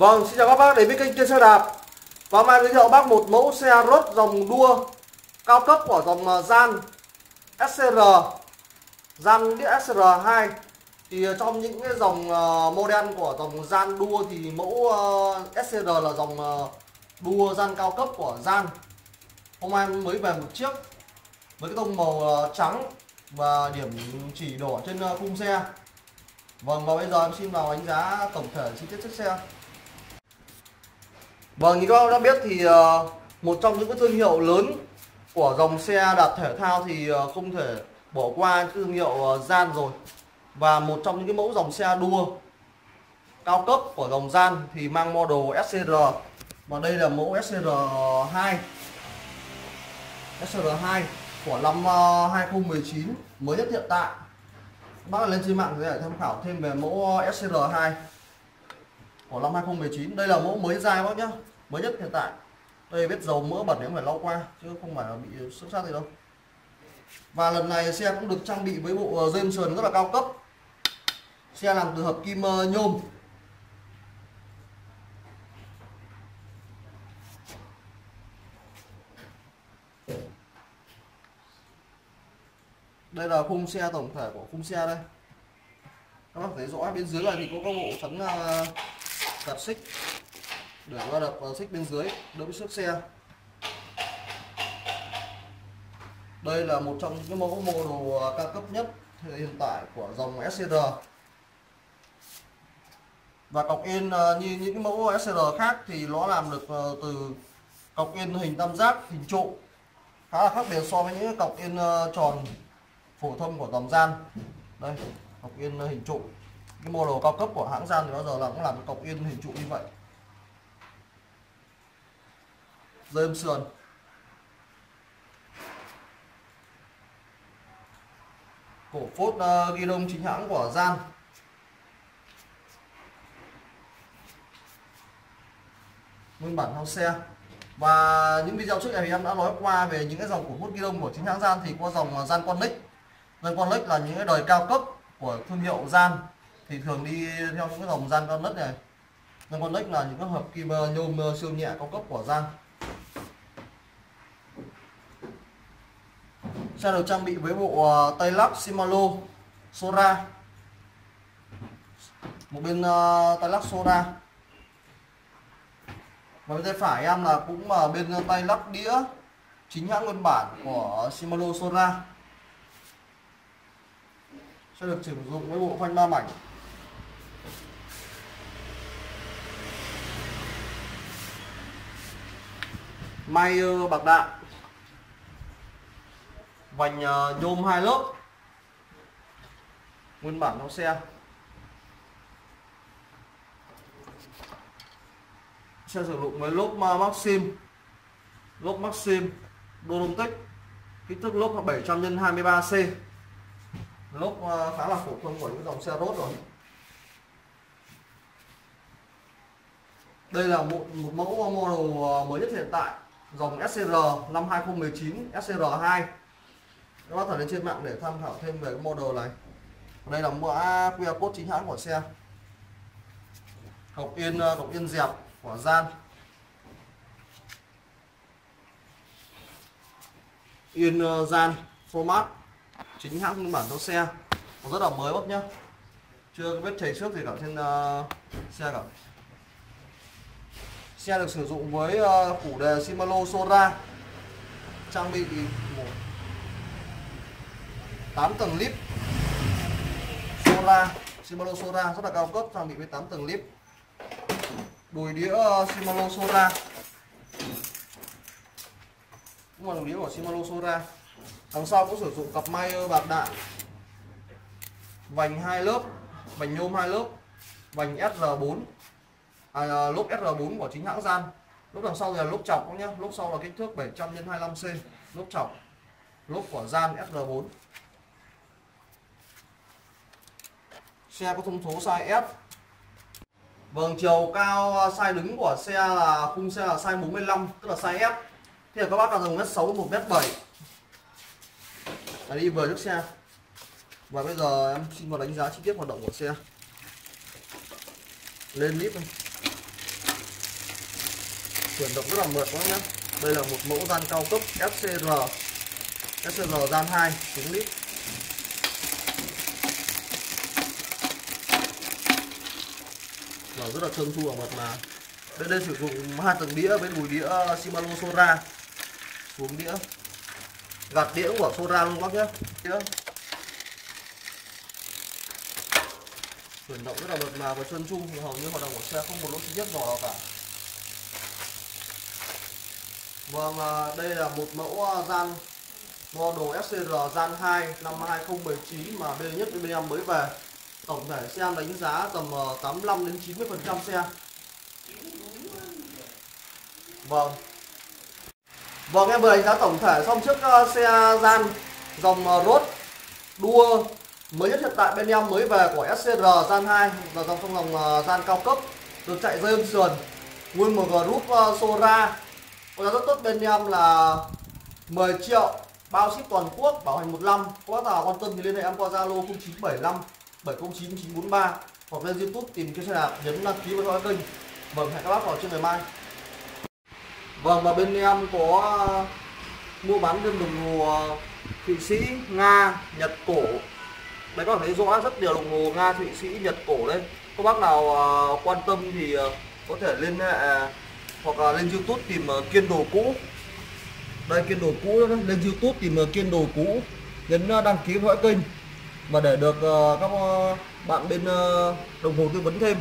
Vâng, xin chào các bác đến với kênh Tiên Xe Đạp. Và hôm nay giới thiệu bác một mẫu xe rốt dòng đua cao cấp của dòng à, Gian SCR Gian đĩa SCR2 Thì à, trong những cái dòng à, model của dòng Gian đua thì mẫu SCR là dòng đua Gian cao cấp của Gian. Hôm nay mới về một chiếc với cái tông màu trắng và điểm chỉ đỏ trên khung xe. Vâng và bây giờ em xin vào đánh giá tổng thể chi tiết chiếc xe. Vâng như các bạn đã biết thì ờ, một trong những cái thương hiệu lớn của dòng xe đạp thể thao thì ờ, không thể bỏ qua thương hiệu ờ, Gian rồi. Và một trong những cái mẫu dòng xe đua cao cấp của dòng Gian thì mang model SCR và đây là mẫu SCR2 SCR2 của năm 2019 mới nhất hiện tại. Bác lên trên mạng để tham khảo thêm về mẫu SCR2 của năm 2019 đây là mẫu mới ra bác nhá. Mới nhất hiện tại. Đây, vết dầu mỡ bẩn nếu phải lau qua, chứ không phải là bị xước sát gì đâu. Và lần này xe cũng được trang bị với bộ ờ, dây sườn rất là cao cấp. Xe làm từ hợp kim ờ, nhôm. Đây là khung xe tổng thể của khung xe đây. Các bác thấy rõ, bên dưới này thì có các bộ phấn cạp xích. Để va đập vào xích bên dưới, đỡ bị xước xe. Đây là một trong những mẫu mô đồ à, cao cấp nhất hiện tại của dòng SCR và cọc in à, như những mẫu SCR khác thì nó làm được à, từ cọc in hình tam giác, hình trụ. Khá là khác biệt so với những cọc in tròn phổ thông của dòng gian. Đây, cọc in hình trụ cái model cao cấp của hãng gian thì bao giờ là cũng làm cọc yên hình trụ như vậy. Dây sườn. Cổ phốt uh, ghi đông chính hãng của gian nguyên bản hao xe. Và những video trước này thì em đã nói qua về những cái dòng cổ phốt ghi đông của chính hãng gian thì có dòng gian con nick gian con nick là những cái đời cao cấp của thương hiệu gian thì thường đi theo những cái dòng gian con nick này. Gian con nick là những cái hợp kim ờ, nhôm ờ, siêu nhẹ cao cấp của gian Xe được trang bị với bộ ờ, tay lắc Shimano Sora. Một bên tay lắc Sora. Và bên tay phải em là cũng là bên tay lắc đĩa Chính hãng nguyên bản của Shimano Sora. Sẽ được sử dụng với bộ phanh ba mảnh. May ờ, bạc đạn. Vành ờ, nhôm hai lớp. Nguyên bản trong xe. Xe sử dụng với lốp ờ, Maxim. Lốp Maxim Dolomtech kích thước lốp là 700 x 23C lốp khá là phổ thông của những dòng xe rốt rồi. Đây là một, một mẫu model mới nhất hiện tại dòng SCR năm 2019 SCR2 các bác thể lên trên mạng để tham khảo thêm về cái model này. Đây là mã QR code chính hãng của xe. Hộp yên ờ, hộp yên dẹp của gian yên ờ, gian format chính hãng phiên bản cho xe. Còn rất là mới bác nhá. Chưa có vết chảy xước gì cả trên uh, xe cả xe được sử dụng với ờ, củ đề Shimano Sora. Trang bị 8 tầng lip Sora, Shimano Sora rất là cao cấp, trang bị với 8 tầng lip đùi đĩa ờ, Shimano Sora. Cũng là đùi đĩa của Shimano Sora. Đằng sau cũng sử dụng cặp may bạc đạn. Vành hai lớp, vành nhôm hai lớp, vành SR4 À, à, lốp SR4 của chính hãng gian. Lốp đằng sau thì là lốp chọc nhé lốp sau là kích thước 700 x 25C lốp chọc lốp của gian SR4 xe có thông số size F. Vâng chiều cao à, size đứng của xe là khung xe là size 45 tức là size F. Thì các bác là dùng mét 6 1 mét 7 là đi vừa chiếc xe. Và bây giờ em xin vào đánh giá chi tiết hoạt động của xe. Lên lip này chuyển động rất là mượt các nhé đây là một mẫu gian cao cấp FCR FCR gian 2 9 lít. Và rất là trơn tru và mượt mà. Đây đây sử dụng hai tầng đĩa với mùi đĩa Shimano Sora. Xuống đĩa. Gạt đĩa của Sora luôn các nhé đĩa. Chuyển động rất là mượt mà và trơn tru hầu như hoạt động của xe không một lỗ chi nhất nhỏ nào cả. Vâng, à, đây là một mẫu à, gian model SCR gian 2 năm 2019 mà bên nhất bên em mới về. Tổng thể xe đánh giá tầm à, 85 đến 90% xe. Vâng. Vâng em vừa đánh giá tổng thể xong trước xe gian dòng rốt đua mới nhất hiện tại bên em mới về của SCR gian 2 là dòng trong dòng gian cao cấp được chạy dây âm sườn nguyên một group Sora có giá rất tốt, bên em là 10 triệu bao ship toàn quốc, bảo hành một năm. Có bác nào quan tâm thì liên hệ em qua zalo 0975 709 943 hoặc lên youtube tìm kênh xe đạp nhấn đăng ký và theo dõi kênh. Vâng hẹn các bác vào trên ngày mai. Vâng và bên em có à, mua bán thêm đồng hồ à, thụy sĩ, nga, nhật cổ. Đấy, các bạn thấy rõ rất nhiều đồng hồ nga, thụy sĩ, nhật cổ đây các bác nào à, quan tâm thì có thể liên hệ hoặc là lên YouTube tìm uh, kiên đồ cũ đây kiên đồ cũ đó. lên YouTube tìm uh, kiên đồ cũ nhấn uh, đăng ký theo dõi kênh và để được uh, các uh, bạn bên uh, đồng hồ tư vấn thêm